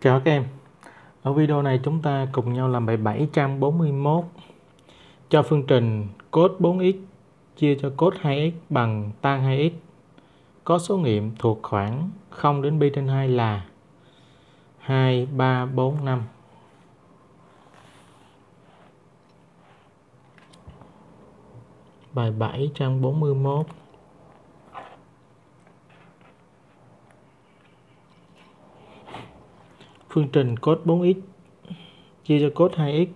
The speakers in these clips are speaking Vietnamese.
Chào các em. Ở video này chúng ta cùng nhau làm bài 741 cho phương trình cos 4x chia cho cos 2x bằng tan 2x có số nghiệm thuộc khoảng 0 đến pi trên 2 là 2, 3, 4, 5. Bài 741 phương trình cos 4x chia cho cos 2x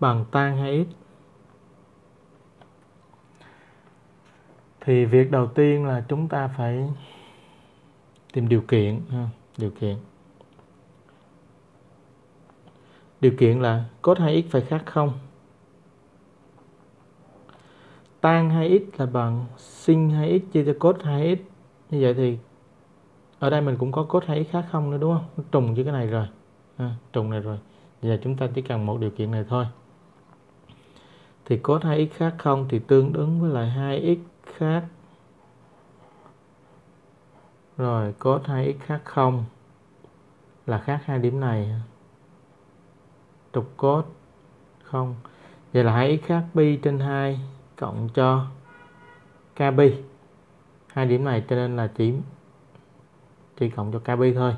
bằng tan 2x thì việc đầu tiên là chúng ta phải tìm điều kiện ha, điều kiện. Điều kiện là cos 2x phải khác không? Tan 2x là bằng sin 2x chia cho cos 2x như vậy thì ở đây mình cũng có cos 2x khác không nữa đúng không? Nó trùng với cái này rồi. À, trùng này rồi. Giờ chúng ta chỉ cần một điều kiện này thôi. Thì cos 2x khác không thì tương ứng với lại 2x khác. Rồi cos 2x khác không là khác hai điểm này. Trục cos không. Vậy là 2x khác pi trên 2 cộng cho KB hai điểm này cho nên là chỉ chỉ cộng cho KB thôi.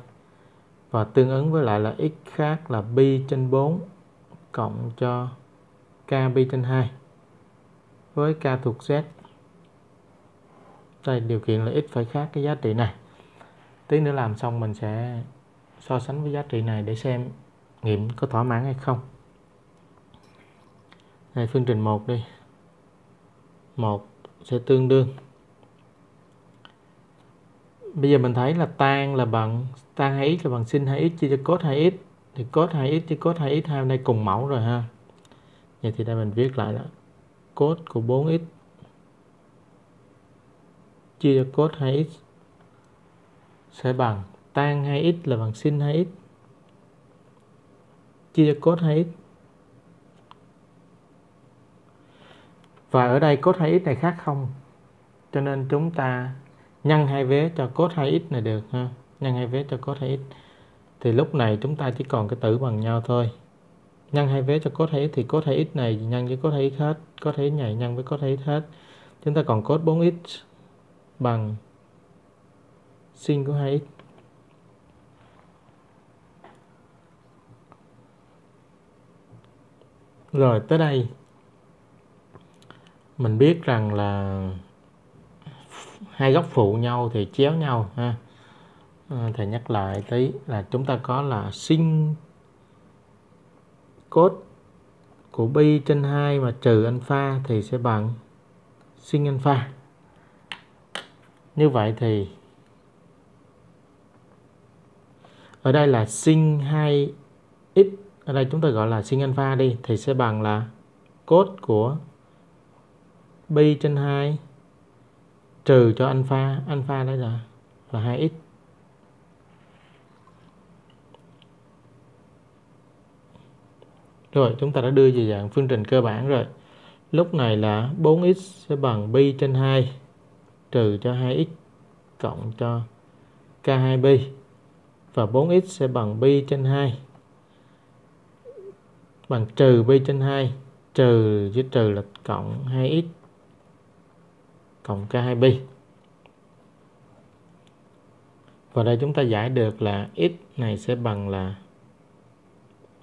Và tương ứng với lại là x khác là pi trên 4 cộng cho k pi trên 2 với k thuộc z, đây điều kiện là x phải khác cái giá trị này. Tí nữa làm xong mình sẽ so sánh với giá trị này để xem nghiệm có thỏa mãn hay không. Đây, phương trình 1 đi. 1 sẽ tương đương. Bây giờ mình thấy là tan là bằng, tan 2x là bằng sin 2x chia cho cos 2x thì cos 2x chia cos 2x hai bên đây cùng mẫu rồi ha. Vậy thì đây mình viết lại là cos của 4x chia cho cos 2x sẽ bằng tan 2x là bằng sin 2x chia cho cos 2x và ở đây cos 2x này khác không? Cho nên chúng ta nhân hai vế cho cos 2x này được ha. Nhân hai vế cho cos 2x thì lúc này chúng ta chỉ còn cái tử bằng nhau thôi. Nhân hai vế cho cos 2x thì cos 2x này nhân với cos 2x hết cos 2x này nhân với cos 2x hết. Chúng ta còn cos 4x bằng sin của 2x rồi, tới đây mình biết rằng là hai góc phụ nhau thì chéo nhau ha. À, thầy nhắc lại tí là chúng ta có là sin cos của pi trên 2 mà trừ alpha thì sẽ bằng sin alpha như vậy thì ở đây là sin 2x ở đây chúng ta gọi là sin alpha đi thì sẽ bằng là cos của pi trên 2 trừ cho alpha alpha đây là là 2x rồi, chúng ta đã đưa về dạng phương trình cơ bản rồi. Lúc này là 4x sẽ bằng pi trên 2 trừ cho 2x cộng cho k2 pi và 4x sẽ bằng pi trên 2 bằng trừ pi trên 2 trừ với trừ là cộng 2x cộng K2 pi. Và đây chúng ta giải được là x này sẽ bằng là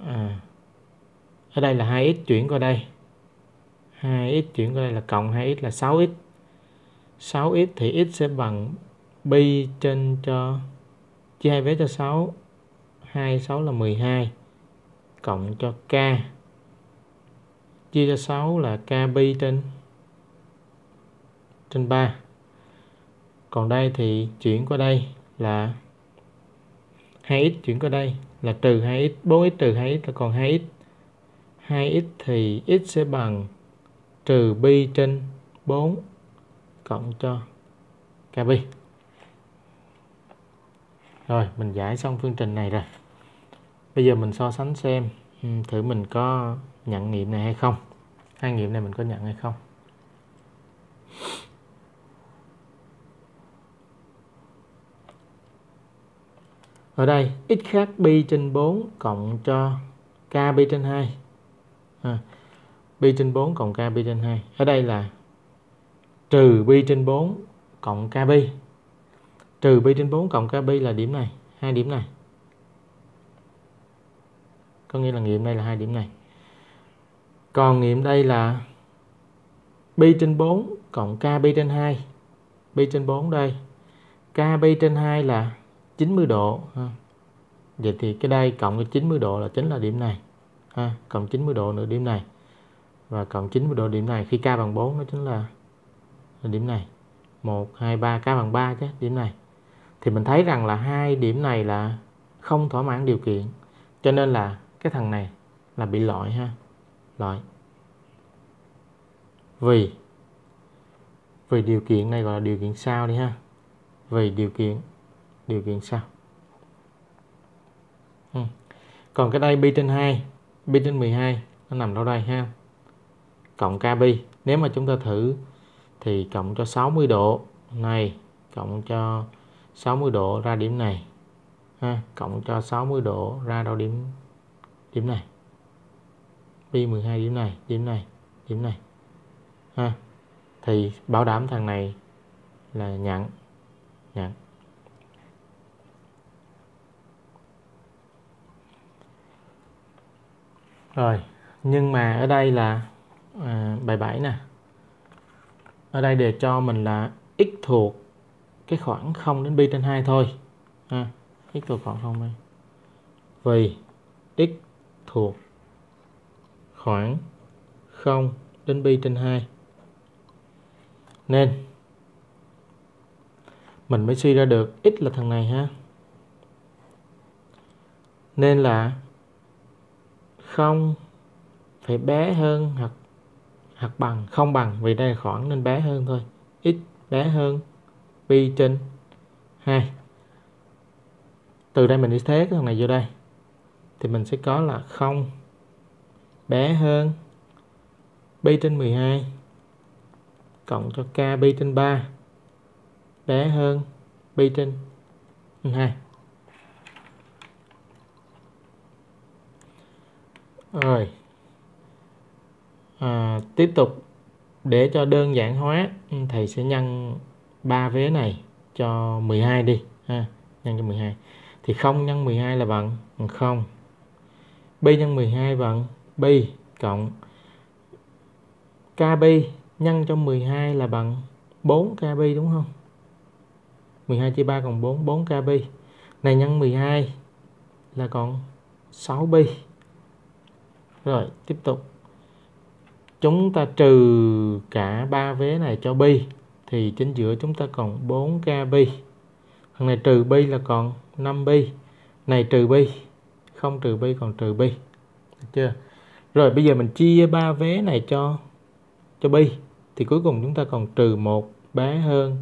à, ở đây là 2x chuyển qua đây. 2x chuyển qua đây là cộng 2x là 6x. 6x thì x sẽ bằng pi trên cho chia hai vế cho 6. 2 6 là 12 cộng cho k chia cho 6 là k pi trên trên 3 còn đây thì chuyển qua đây là 2x chuyển qua đây là trừ 2x 4x trừ 2x là còn 2x 2x thì x sẽ bằng trừ pi trên 4 cộng cho k rồi, mình giải xong phương trình này rồi. Bây giờ mình so sánh xem ừ, thử mình có nhận nghiệm này hay không. Hai nghiệm này mình có nhận hay không? Ở đây x khác pi trên 4 cộng cho k pi trên 2 à, pi trên 4 cộng k pi trên 2 ở đây là trừ pi trên 4 cộng k pi trừ pi trên 4 cộng k pi là điểm này hai điểm này. Có nghĩa là nghiệm đây là hai điểm này. Còn nghiệm đây là pi trên 4 cộng k pi trên 2 pi trên 4 đây. K pi trên 2 là 90 độ ha. vậy thì cái đây cộng với 90 độ là chính là điểm này ha. Cộng 90 độ nữa điểm này. Và cộng 90 độ điểm này khi k bằng 4 nó chính là, là điểm này. 1 2 3 k bằng 3 chứ điểm này. Thì mình thấy rằng là hai điểm này là không thỏa mãn điều kiện cho nên là cái thằng này là bị loại ha. Loại vì vì điều kiện này gọi là điều kiện sao đi ha. Vì điều kiện điều kiện sau ừ. còn cái đây pi trên 2 pi trên 12 nó nằm đâu đây ha. Cộng kb nếu mà chúng ta thử thì cộng cho 60 độ này, cộng cho 60 độ ra điểm này, ha. Cộng cho 60 độ ra đâu điểm điểm này? Pi 12 điểm này điểm này điểm này, ha. Thì bảo đảm thằng này là nhận nhận. Rồi nhưng mà ở đây là à, bài 7 nè. Ở đây để cho mình là x thuộc cái khoảng 0 đến pi trên 2 thôi. Ha x thuộc khoảng 0 đây. Vì x thuộc khoảng 0 đến pi trên 2 nên mình mới suy ra được x là thằng này ha. Nên là không phải bé hơn hoặc hoặc bằng, không bằng, vì đây là khoảng nên bé hơn thôi. X bé hơn, pi trên 2 từ đây mình đi thế, cái thằng này vô đây. Thì mình sẽ có là không bé hơn pi trên 12 cộng cho k pi trên 3 bé hơn pi trên 2 rồi. À, tiếp tục. Để cho đơn giản hóa thầy sẽ nhân ba vế này cho 12 đi ha nhân cho 12 thì không nhân 12 là bằng không. B nhân 12 bằng b cộng kb nhân cho 12 là bằng 4 kb đúng không? 12 chia 3 còn 4 4 kb này nhân 12 là còn 6 pi rồi tiếp tục. Chúng ta trừ cả ba vế này cho bi thì chính giữa chúng ta còn 4 k bi. Thằng này trừ bi là còn 5 bi này trừ bi không trừ bi còn trừ bi. Được chưa? Rồi bây giờ mình chia ba vé này cho cho bi thì cuối cùng chúng ta còn trừ 1 bé hơn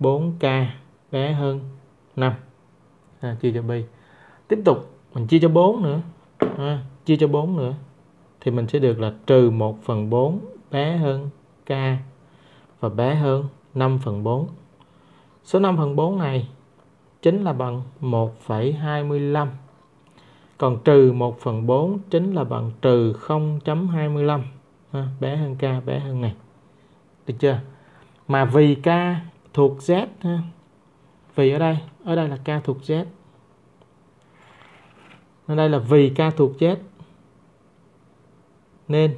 4k bé hơn 5 à, chia cho bi. Tiếp tục mình chia cho 4 nữa. À, chia cho 4 nữa thì mình sẽ được là trừ 1 phần 4 bé hơn k và bé hơn 5 phần 4 số 5 phần 4 này chính là bằng 1,25 còn trừ 1 phần 4 chính là bằng trừ 0.25 ha, bé hơn k bé hơn này. Được chưa? Mà vì k thuộc z ha, vì ở đây ở đây là k thuộc z. Ở đây là vì k thuộc z nên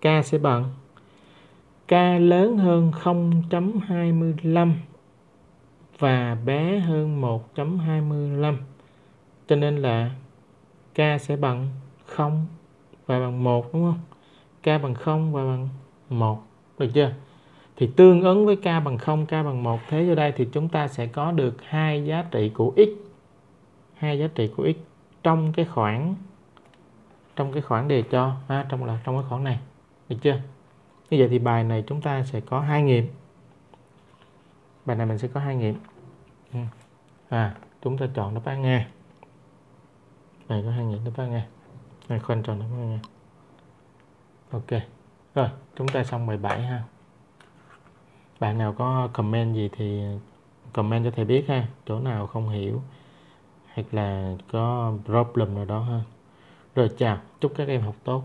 k sẽ bằng k lớn hơn 0.25 và bé hơn 1.25 cho nên là k sẽ bằng 0 và bằng 1 đúng không? k bằng 0 và bằng 1 được chưa? Thì tương ứng với k bằng 0, k bằng 1 thế vô đây thì chúng ta sẽ có được hai giá trị của x. Hai giá trị của x trong cái khoảng trong cái khoản đề cho ha, trong là trong cái khoản này. Được chưa? Như vậy thì bài này chúng ta sẽ có hai nghiệm. Bài này mình sẽ có hai nghiệm. Ừ. À, chúng ta chọn đáp án nghe này có hai nghìn đáp án nghe này khoanh tròn đáp án nghe ok rồi chúng ta xong bài 7 ha bạn nào có comment gì thì comment cho thầy biết ha chỗ nào không hiểu hoặc là có problem nào đó ha rồi chào chúc các em học tốt.